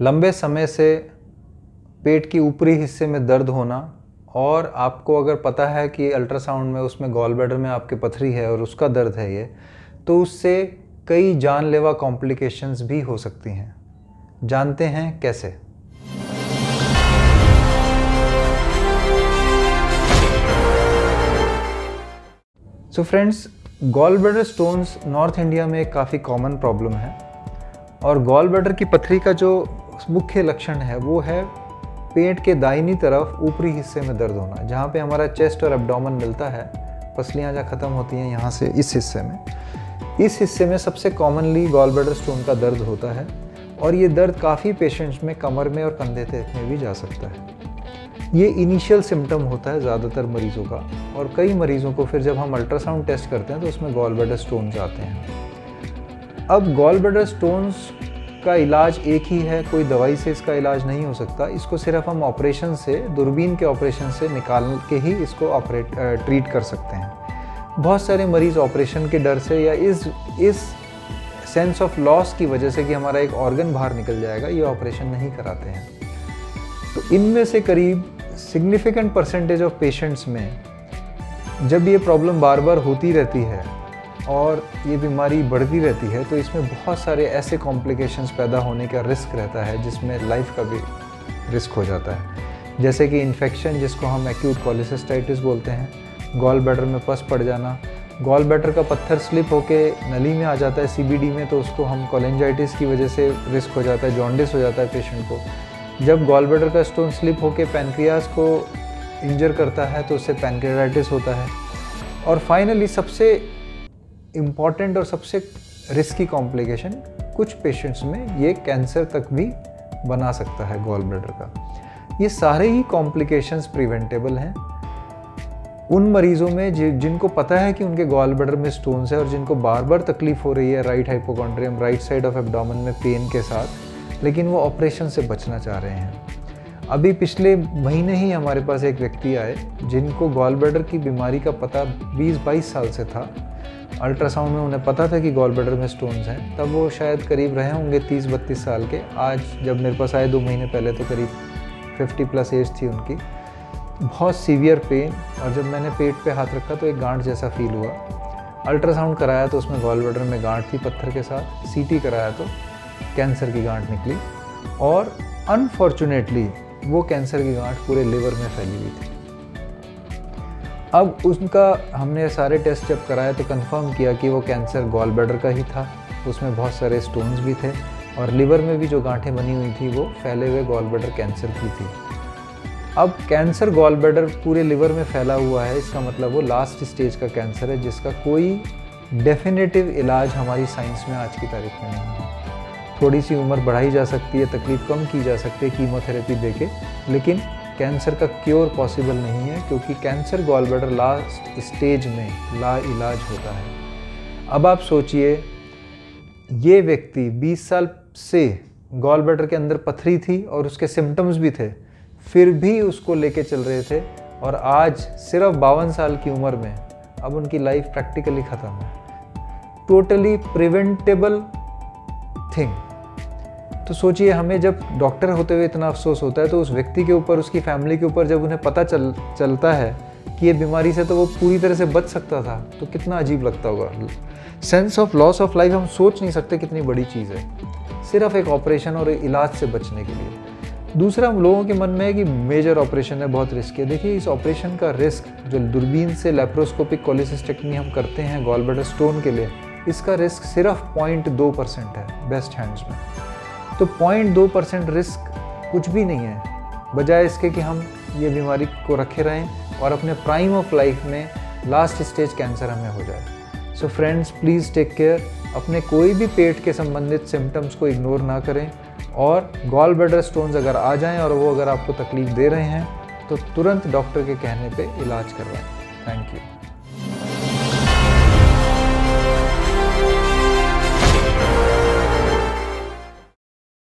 लंबे समय से पेट की ऊपरी हिस्से में दर्द होना और आपको अगर पता है कि अल्ट्रासाउंड में, उसमें गॉल ब्लैडर में आपके पथरी है और उसका दर्द है ये तो उससे कई जानलेवा कॉम्प्लिकेशंस भी हो सकती हैं। जानते हैं कैसे? So friends gall bladder stones north India में काफ़ी कॉमन प्रॉब्लम है और गॉल ब्लैडर की पथरी का जो मुख्य लक्षण है, वो है पेट के दाहिनी तरफ़ ऊपरी हिस्से में दर्द होना, जहाँ पे हमारा चेस्ट और एब्डोमन मिलता है। पसलियाँ जहाँ ख़त्म होती हैं, यहाँ से इस हिस्से में। इस हिस्से में सबसे कॉमनली गॉल ब्लैडर स्टोन का दर्द होता है और ये दर्द काफ़ी पेशेंट्स में कमर में और कंधे तक में भी जा सकता है। ये इनिशियल सिम्टम होता है ज़्यादातर मरीज़ों का और कई मरीज़ों को फिर जब हम अल्ट्रासाउंड टेस्ट करते हैं तो उसमें गॉल ब्लैडर स्टोन आते हैं। अब गॉल ब्लैडर स्टोन्स का इलाज एक ही है, कोई दवाई से इसका इलाज नहीं हो सकता। इसको सिर्फ़ हम ऑपरेशन से, दूरबीन के ऑपरेशन से निकाल के ही इसको ऑपरेट ट्रीट कर सकते हैं। बहुत सारे मरीज़ ऑपरेशन के डर से या इस इस सेंस ऑफ़ लॉस की वजह से कि हमारा एक ऑर्गन बाहर निकल जाएगा, ये ऑपरेशन नहीं कराते हैं। तो इनमें से करीब सिग्निफिकेंट परसेंटेज ऑफ़ पेशेंट्स में जब ये प्रॉब्लम बार बार होती रहती है और ये बीमारी बढ़ती रहती है तो इसमें बहुत सारे ऐसे कॉम्प्लिकेशंस पैदा होने का रिस्क रहता है, जिसमें लाइफ का भी रिस्क हो जाता है। जैसे कि इन्फेक्शन जिसको हम एक्यूट कॉलिसिस्टाइटिस बोलते हैं गॉल बैटर में पस पड़ जाना। गॉल बैटर का पत्थर स्लिप होके नली में आ जाता है सीबीडी में तो उसको हम कॉलेंजाइटिस की वजह से रिस्क हो जाता है जॉन्डिस हो जाता है पेशेंट को। जब गॉल बैटर का स्टोन स्लिप होके पैनक्रियाज को इंजर करता है तो उससे पैनक्रियाटिस होता है। और फाइनली सबसे इंपॉर्टेंट और सबसे रिस्की कॉम्प्लिकेशन कुछ पेशेंट्स में ये कैंसर तक भी बना सकता है गॉल ब्लैडर का। ये सारे ही कॉम्प्लिकेशंस प्रिवेंटेबल हैं। उन मरीज़ों में जिनको पता है कि उनके गॉल ब्लैडर में स्टोन्स है और जिनको बार बार तकलीफ़ हो रही है right hypochondrium right side of abdomen में पेन के साथ, लेकिन वो ऑपरेशन से बचना चाह रहे हैं। अभी पिछले महीने ही हमारे पास एक व्यक्ति आए, जिनको गॉल ब्लैडर की बीमारी का पता 20-22 साल से था। अल्ट्रासाउंड में उन्हें पता था कि गॉल ब्लैडर में स्टोन्स हैं। तब वो शायद करीब रहे होंगे 30-32 साल के। आज जब मेरे पास आए दो महीने पहले तो करीब 50 प्लस एज थी उनकी। बहुत सीवियर पेन और जब मैंने पेट पे हाथ रखा तो एक गांठ जैसा फील हुआ। अल्ट्रासाउंड कराया तो उसमें गॉल ब्लैडर में गांठ थी पत्थर के साथ। सीटी कराया तो कैंसर की गांठ निकली। और अनफॉर्चुनेटली वो कैंसर की गांठ पूरे लिवर में फैली हुई थी। अब उनका हमने सारे टेस्ट जब कराए तो कंफर्म किया कि वो कैंसर गॉल ब्लैडर का ही था। उसमें बहुत सारे स्टोन्स भी थे और लिवर में भी जो गांठें बनी हुई थी वो फैले हुए गॉल ब्लैडर कैंसर की थी। अब कैंसर गॉल ब्लैडर पूरे लिवर में फैला हुआ है, इसका मतलब वो लास्ट स्टेज का कैंसर है, जिसका कोई डेफिनेटिव इलाज हमारी साइंस में आज की तारीख में नहीं है। थोड़ी सी उम्र बढ़ाई जा सकती है, तकलीफ़ कम की जा सकती है कीमोथेरेपी देके, लेकिन कैंसर का क्योर पॉसिबल नहीं है, क्योंकि कैंसर गॉल लास्ट स्टेज में ला इलाज होता है। अब आप सोचिए, ये व्यक्ति 20 साल से गॉल ब्लैडर के अंदर पथरी थी और उसके सिम्टम्स भी थे, फिर भी उसको लेके चल रहे थे और आज सिर्फ़ बावन साल की उम्र में अब उनकी लाइफ प्रैक्टिकली ख़त्म है। टोटली प्रिवेंटेबल थिंग तो सोचिए, हमें जब डॉक्टर होते हुए इतना अफसोस होता है तो उस व्यक्ति के ऊपर, उसकी फैमिली के ऊपर जब उन्हें पता चल, चलता है कि ये बीमारी से तो वो पूरी तरह से बच सकता था तो कितना अजीब लगता होगा। Sense of loss of life हम सोच नहीं सकते कितनी बड़ी चीज़ है। सिर्फ़ एक ऑपरेशन और इलाज से बचने के लिए। दूसरा, हम लोगों के मन में है कि मेजर ऑपरेशन है, बहुत रिस्क है। देखिए, इस ऑपरेशन का रिस्क जो दूरबीन से लेप्रोस्कोपिक कोलिसिस्टेक्टमी हम करते हैं गॉल स्टोन के लिए, इसका रिस्क सिर्फ़ पॉइंट दो परसेंट है बेस्ट हैंड्स में। तो पॉइंट दो परसेंट रिस्क कुछ भी नहीं है। बजाय इसके कि हम ये बीमारी को रखे रहें और अपने प्राइम ऑफ़ लाइफ में लास्ट स्टेज कैंसर हमें हो जाए। So friends please take care अपने कोई भी पेट के संबंधित सिम्टम्स को इग्नोर ना करें और गॉल ब्लैडर स्टोन्स अगर आ जाएँ और वो अगर आपको तकलीफ़ दे रहे हैं तो तुरंत डॉक्टर के कहने पे इलाज करवाएँ। Thank you